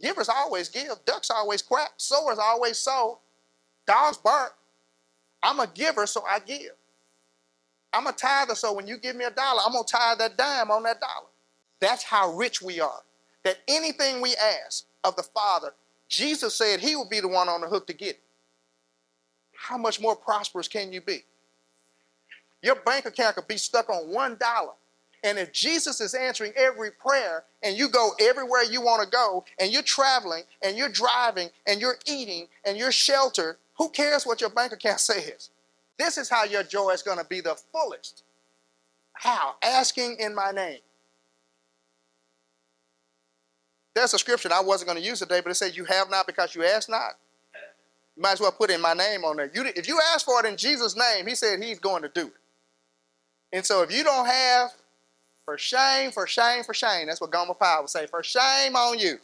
Givers always give. Ducks always quack. Sowers always sow. Dogs bark. I'm a giver, so I give. I'm a tither, so when you give me a dollar, I'm going to tithe that dime on that dollar. That's how rich we are. That anything we ask of the Father, Jesus said he will be the one on the hook to get it. How much more prosperous can you be? Your bank account could be stuck on one dollar. And if Jesus is answering every prayer and you go everywhere you want to go and you're traveling and you're driving and you're eating and you're sheltered, who cares what your bank account says? This is how your joy is going to be the fullest. How? Asking in my name. There's a scripture I wasn't going to use today, but it says, You have not because you ask not. You might as well put in my name on there. You, if you ask for it in Jesus' name, he said he's going to do it. And so if you don't have, for shame, for shame, for shame, that's what Gomer Pyle would say, for shame on you.